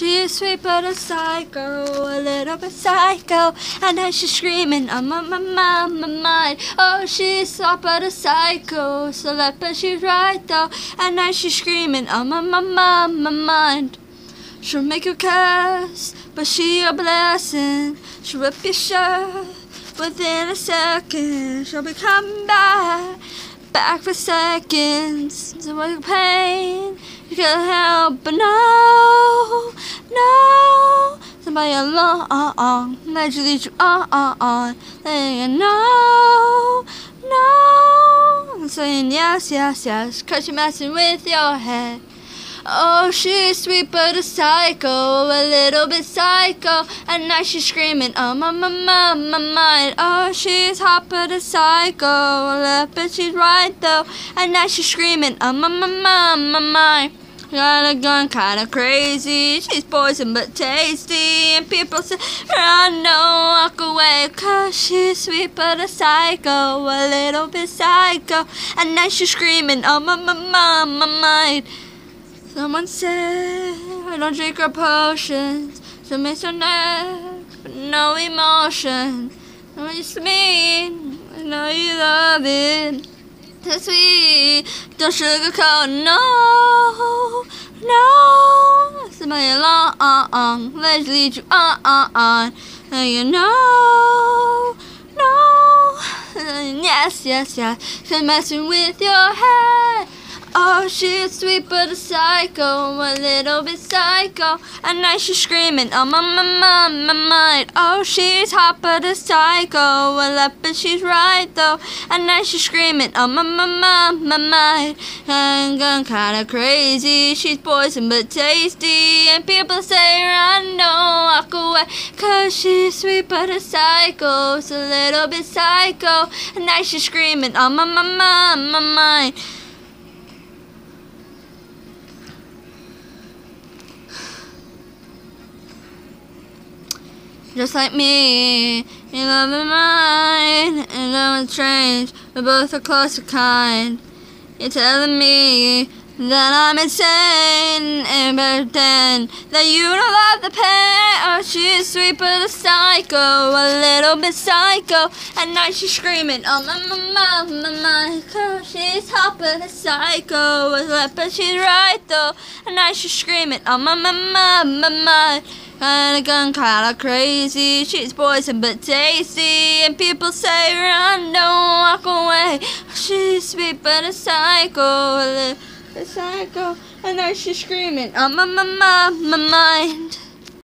she's sweet but a psycho, a little bit psycho. And now she's screaming I'm on my, my, my, mind. Oh, she's soft but a psycho, so left but she's right though. And now she's screaming on my, my, my, mind. She'll make you curse, but she a blessing. She'll rip your shirt within a second. She'll be coming back, back for seconds. To make pain, can't help but no, no. Somebody along, let you lead you on, saying no, no. Saying yes, yes, yes, cause you're messing with your head. Oh, she's sweet but a psycho, a little bit psycho. And now she's screaming, oh my, my, my, my mind. Oh, she's hot but a psycho, but she's right though. And now she's screaming, oh my, my, my, my mind. Got a gun, kinda crazy. She's poison but tasty. And people say, run, no, walk away. Cause she's sweet but a psycho, a little bit psycho. And now she's screaming, oh my, my, my, my mind. Someone said I don't drink her potions, so miss her neck, but no emotion. When you mean, I know you love it. That's sweet, don't sugarcoat, no, no. Somebody along, uh, uh, let's lead you on, on, on. And you know, no. Yes, yes, yes. She's messing with your head. She's sweet but a psycho, a little bit psycho. And now she's screaming, oh my, my, my, my mind. Oh, she's hot but a psycho, a left but she's right though. And now she's screaming, oh my, my, my, my mind. And gone kinda crazy, she's poison but tasty. And people say, run, don't walk away. Cause she's sweet but a psycho, it's a little bit psycho. And now she's screaming, oh my, my, my, my mind. Just like me. You love and mine, and no one's strange. we're both are close to kind. You're telling me that I'm insane and pretend that you don't love the pain. Oh, she's sweet but a psycho, a little bit psycho. And now she's screaming, oh my, my, my, my, my. Cause she's hot but a psycho, a but she's right though. And now she's screaming, oh my, my, my, my, my. And a gun kinda crazy, she's poison but tasty. And people say run, don't walk away. She's sweet but a psycho, a psycho. And now she's screaming on my, my, my, my mind.